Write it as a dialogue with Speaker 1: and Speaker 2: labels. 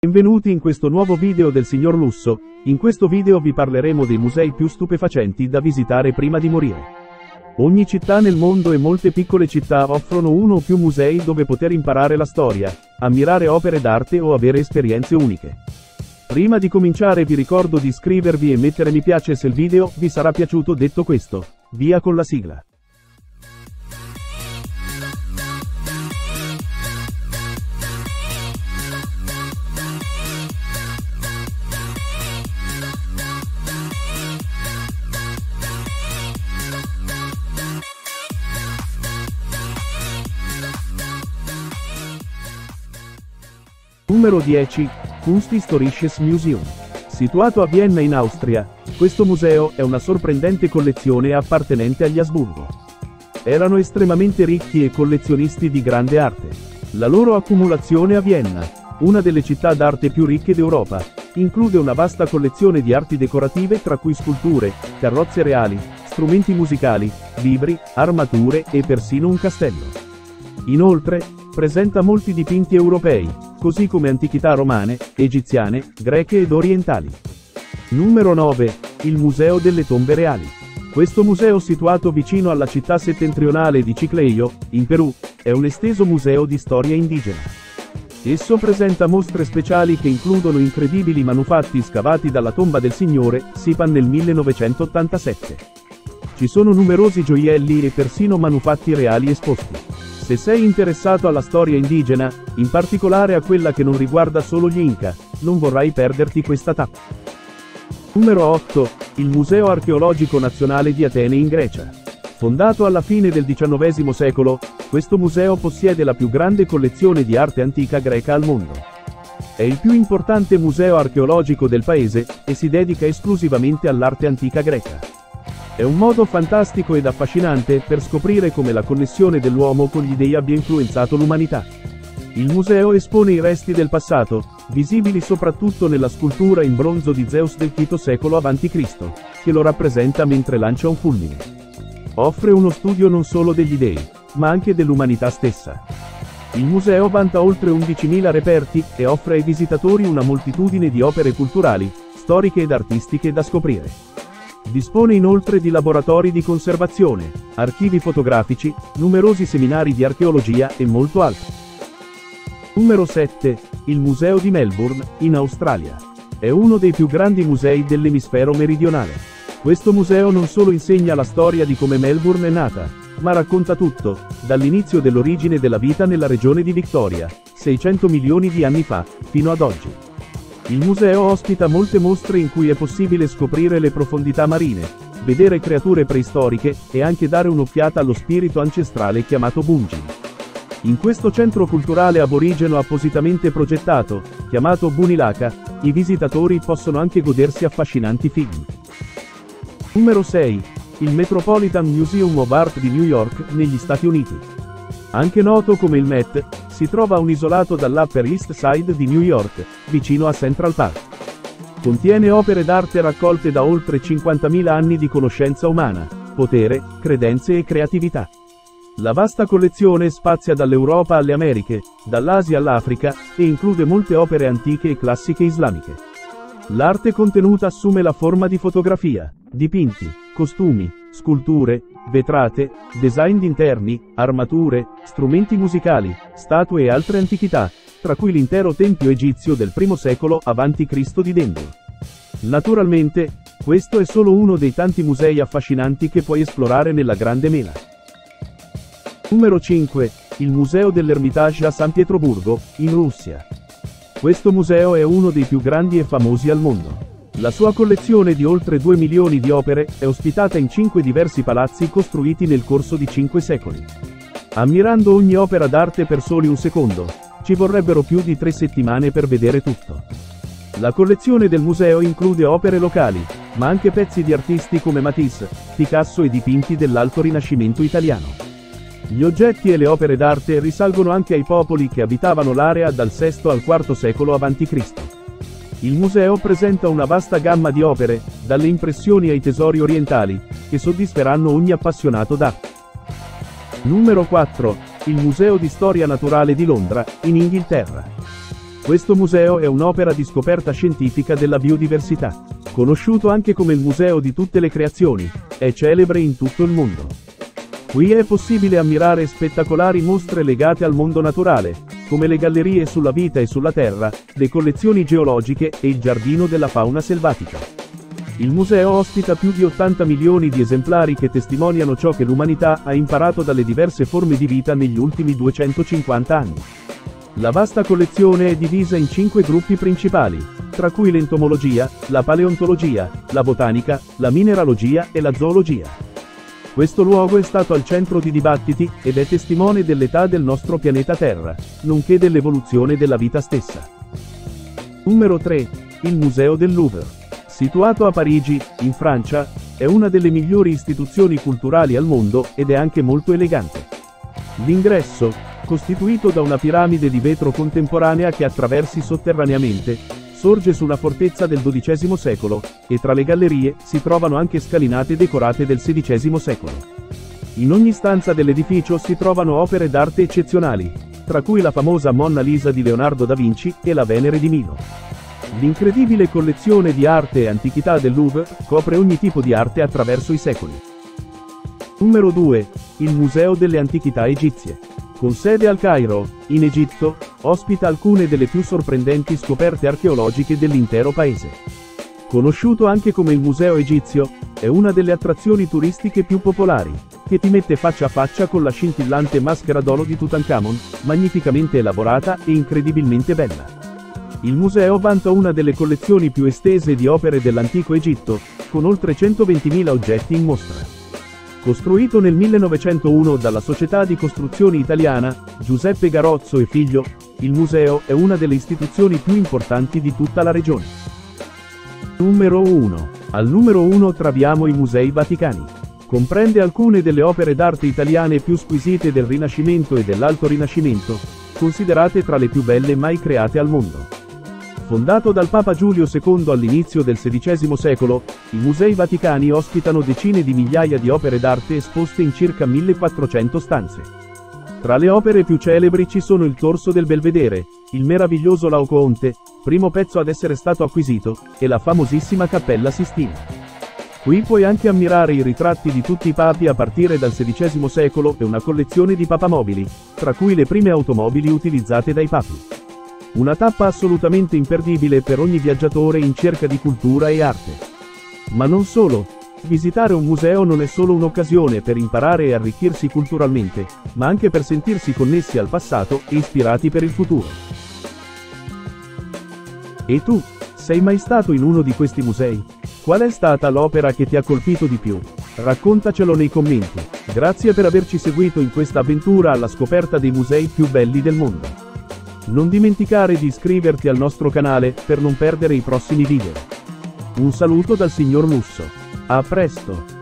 Speaker 1: Benvenuti in questo nuovo video del signor Lusso, in questo video vi parleremo dei musei più stupefacenti da visitare prima di morire. Ogni città nel mondo e molte piccole città offrono uno o più musei dove poter imparare la storia, ammirare opere d'arte o avere esperienze uniche. Prima di cominciare vi ricordo di iscrivervi e mettere mi piace se il video vi sarà piaciuto detto questo, via con la sigla. Numero 10. Kunsthistorisches Museum. Situato a Vienna in Austria, questo museo è una sorprendente collezione appartenente agli Asburgo. Erano estremamente ricchi e collezionisti di grande arte. La loro accumulazione a Vienna, una delle città d'arte più ricche d'Europa, include una vasta collezione di arti decorative tra cui sculture, carrozze reali, strumenti musicali, libri, armature e persino un castello. Inoltre, presenta molti dipinti europei, così come antichità romane, egiziane, greche ed orientali. Numero 9. Il Museo delle Tombe Reali. Questo museo situato vicino alla città settentrionale di Chiclayo, in Perù, è un esteso museo di storia indigena. Esso presenta mostre speciali che includono incredibili manufatti scavati dalla tomba del Signore, Sipan nel 1987. Ci sono numerosi gioielli e persino manufatti reali esposti. Se sei interessato alla storia indigena, in particolare a quella che non riguarda solo gli Inca, non vorrai perderti questa tappa. Numero 8. Il Museo Archeologico Nazionale di Atene in Grecia. Fondato alla fine del XIX secolo, questo museo possiede la più grande collezione di arte antica greca al mondo. È il più importante museo archeologico del paese, e si dedica esclusivamente all'arte antica greca. È un modo fantastico ed affascinante per scoprire come la connessione dell'uomo con gli dei abbia influenzato l'umanità. Il museo espone i resti del passato, visibili soprattutto nella scultura in bronzo di Zeus del V secolo a.C., che lo rappresenta mentre lancia un fulmine. Offre uno studio non solo degli dei, ma anche dell'umanità stessa. Il museo vanta oltre 11.000 reperti e offre ai visitatori una moltitudine di opere culturali, storiche ed artistiche da scoprire. Dispone inoltre di laboratori di conservazione, archivi fotografici, numerosi seminari di archeologia e molto altro. Numero 7. Il Museo di Melbourne, in Australia. È uno dei più grandi musei dell'emisfero meridionale. Questo museo non solo insegna la storia di come Melbourne è nata, ma racconta tutto, dall'inizio dell'origine della vita nella regione di Victoria, 600 milioni di anni fa, fino ad oggi. Il museo ospita molte mostre in cui è possibile scoprire le profondità marine, vedere creature preistoriche, e anche dare un'occhiata allo spirito ancestrale chiamato Bunjin. In questo centro culturale aborigeno appositamente progettato, chiamato Bunilaka, i visitatori possono anche godersi affascinanti film. Numero 6. Il Metropolitan Museum of Art di New York, negli Stati Uniti. Anche noto come il Met, si trova un isolato dall'Upper East Side di New York, vicino a Central Park. Contiene opere d'arte raccolte da oltre 50.000 anni di conoscenza umana, potere, credenze e creatività. La vasta collezione spazia dall'Europa alle Americhe, dall'Asia all'Africa, e include molte opere antiche e classiche islamiche. L'arte contenuta assume la forma di fotografia, dipinti, costumi, sculture, vetrate, design interni, armature, strumenti musicali, statue e altre antichità, tra cui l'intero tempio egizio del I secolo a.C. di Dendur. Naturalmente, questo è solo uno dei tanti musei affascinanti che puoi esplorare nella Grande Mela. Numero 5. Il Museo dell'Ermitage a San Pietroburgo, in Russia. Questo museo è uno dei più grandi e famosi al mondo. La sua collezione di oltre 2 milioni di opere è ospitata in 5 diversi palazzi costruiti nel corso di 5 secoli. Ammirando ogni opera d'arte per soli un secondo, ci vorrebbero più di 3 settimane per vedere tutto. La collezione del museo include opere locali, ma anche pezzi di artisti come Matisse, Picasso e dipinti dell'Alto Rinascimento italiano. Gli oggetti e le opere d'arte risalgono anche ai popoli che abitavano l'area dal VI al IV secolo a.C. Il museo presenta una vasta gamma di opere, dalle impressioni ai tesori orientali, che soddisferanno ogni appassionato d'arte. Numero 4. Il Museo di Storia Naturale di Londra, in Inghilterra. Questo museo è un'opera di scoperta scientifica della biodiversità. Conosciuto anche come il Museo di tutte le creazioni, è celebre in tutto il mondo. Qui è possibile ammirare spettacolari mostre legate al mondo naturale, come le gallerie sulla vita e sulla terra, le collezioni geologiche e il giardino della fauna selvatica. Il museo ospita più di 80 milioni di esemplari che testimoniano ciò che l'umanità ha imparato dalle diverse forme di vita negli ultimi 250 anni. La vasta collezione è divisa in cinque gruppi principali, tra cui l'entomologia, la paleontologia, la botanica, la mineralogia e la zoologia. Questo luogo è stato al centro di dibattiti, ed è testimone dell'età del nostro pianeta Terra, nonché dell'evoluzione della vita stessa. Numero 3. Il Museo del Louvre. Situato a Parigi, in Francia, è una delle migliori istituzioni culturali al mondo ed è anche molto elegante. L'ingresso, costituito da una piramide di vetro contemporanea che attraversi sotterraneamente, sorge su una fortezza del XII secolo, e tra le gallerie si trovano anche scalinate decorate del XVI secolo. In ogni stanza dell'edificio si trovano opere d'arte eccezionali, tra cui la famosa Monna Lisa di Leonardo da Vinci e la Venere di Milo. L'incredibile collezione di arte e antichità del Louvre copre ogni tipo di arte attraverso i secoli. Numero 2. Il Museo delle Antichità Egizie. Con sede al Cairo, in Egitto, ospita alcune delle più sorprendenti scoperte archeologiche dell'intero paese. Conosciuto anche come il Museo Egizio, è una delle attrazioni turistiche più popolari, che ti mette faccia a faccia con la scintillante maschera d'oro di Tutankhamon, magnificamente elaborata e incredibilmente bella. Il museo vanta una delle collezioni più estese di opere dell'antico Egitto, con oltre 120.000 oggetti in mostra. Costruito nel 1901 dalla società di costruzioni italiana, Giuseppe Garozzo e figlio, il museo è una delle istituzioni più importanti di tutta la regione. Numero 1. Al numero 1 troviamo i Musei Vaticani. Comprende alcune delle opere d'arte italiane più squisite del Rinascimento e dell'Alto Rinascimento, considerate tra le più belle mai create al mondo. Fondato dal Papa Giulio II all'inizio del XVI secolo, i Musei Vaticani ospitano decine di migliaia di opere d'arte esposte in circa 1400 stanze. Tra le opere più celebri ci sono il Torso del Belvedere, il meraviglioso Laocoonte, primo pezzo ad essere stato acquisito, e la famosissima Cappella Sistina. Qui puoi anche ammirare i ritratti di tutti i papi a partire dal XVI secolo e una collezione di papamobili, tra cui le prime automobili utilizzate dai papi. Una tappa assolutamente imperdibile per ogni viaggiatore in cerca di cultura e arte. Ma non solo. Visitare un museo non è solo un'occasione per imparare e arricchirsi culturalmente, ma anche per sentirsi connessi al passato e ispirati per il futuro. E tu, sei mai stato in uno di questi musei? Qual è stata l'opera che ti ha colpito di più? Raccontacelo nei commenti. Grazie per averci seguito in questa avventura alla scoperta dei musei più belli del mondo. Non dimenticare di iscriverti al nostro canale per non perdere i prossimi video. Un saluto dal signor Musso. A presto!